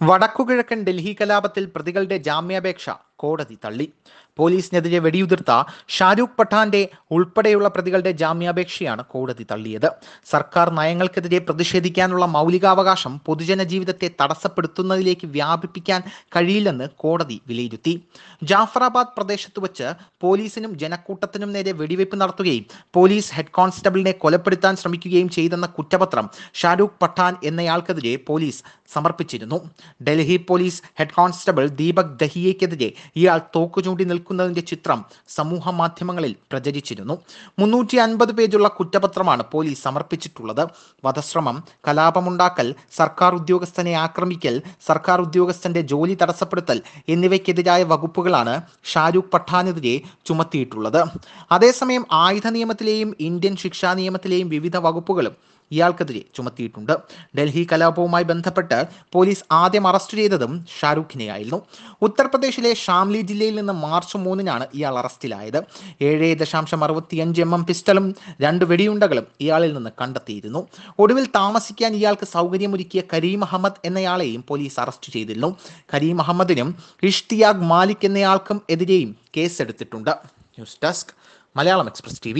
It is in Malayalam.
വടക്കുകിഴക്കൻ ഡൽഹി കലാപത്തിൽ പ്രതികളുടെ ജാമ്യാപേക്ഷ കോടതി തള്ളി. പോലീസിനെതിരെ വെടിയുതിർത്ത ഷാരൂഖ് പഠാന്റെ ഉൾപ്പെടെയുള്ള പ്രതികളുടെ ജാമ്യാപേക്ഷയാണ് കോടതി തള്ളിയത്. സർക്കാർ നയങ്ങൾക്കെതിരെ പ്രതിഷേധിക്കാനുള്ള മൗലികാവകാശം പൊതുജന ജീവിതത്തെ തടസ്സപ്പെടുത്തുന്നതിലേക്ക് വ്യാപിപ്പിക്കാൻ കഴിയില്ലെന്ന് കോടതി വിലയിരുത്തി. ജാഫറാബാദ് പ്രദേശത്ത് വച്ച് പോലീസിനും ജനക്കൂട്ടത്തിനും നേരെ വെടിവയ്പ് നടത്തുകയും പോലീസ് ഹെഡ് കോൺസ്റ്റബിളിനെ കൊലപ്പെടുത്താൻ ശ്രമിക്കുകയും ചെയ്തെന്ന കുറ്റപത്രം ഷാരൂഖ് പഠാൻ എന്നയാൾക്കെതിരെ പോലീസ് സമർപ്പിച്ചിരുന്നു. Delhi police head constable Deepak ദഹിയയ്ക്കെതിരെ ഇയാൾ തോക്കു ചൂണ്ടി നിൽക്കുന്നതിന്റെ ചിത്രം സമൂഹ മാധ്യമങ്ങളിൽ പ്രചരിച്ചിരുന്നു. മുന്നൂറ്റി അൻപത് പേജുള്ള കുറ്റപത്രമാണ് പോലീസ് സമർപ്പിച്ചിട്ടുള്ളത്. വധശ്രമം കലാപമുണ്ടാക്കൽ സർക്കാർ ഉദ്യോഗസ്ഥനെ ആക്രമിക്കൽ സർക്കാർ ഉദ്യോഗസ്ഥന്റെ ജോലി തടസ്സപ്പെടുത്തൽ എന്നിവയ്ക്കെതിരായ വകുപ്പുകളാണ് ഷാരൂഖ് പഠാനെതിരെ ചുമത്തിയിട്ടുള്ളത്. അതേസമയം ആയുധ നിയമത്തിലെയും ഇന്ത്യൻ ശിക്ഷാ നിയമത്തിലെയും വിവിധ വകുപ്പുകളും ഇയാൾക്കെതിരെ ചുമത്തിയിട്ടുണ്ട്. ഡൽഹി കലാപവുമായി ബന്ധപ്പെട്ട് പോലീസ് ആദ്യം അറസ്റ്റ് ചെയ്തതും ഷാരൂഖിനെയായിരുന്നു. ഉത്തർപ്രദേശിലെ ഷാംലി ജില്ലയിൽ നിന്ന് മാർച്ച് മൂന്നിനാണ് ഇയാൾ അറസ്റ്റിലായത്. ഏഴ് ദശാംശം അറുപത്തിയഞ്ച് എം എം പിസ്റ്റളും രണ്ട് വെടിയുണ്ടകളും ഇയാളിൽ നിന്ന് കണ്ടെത്തിയിരുന്നു. ഒടുവിൽ താമസിക്കാൻ ഇയാൾക്ക് സൗകര്യമൊരുക്കിയ കരീം അഹമ്മദ് എന്നയാളെയും പോലീസ് അറസ്റ്റ് ചെയ്തിരുന്നു. കരീം അഹമ്മദിനും ഇഷ്തിയാഖ് മാലിക് എന്നയാൾക്കും എതിരെയും കേസെടുത്തിട്ടുണ്ട്. News desk Malayalam express T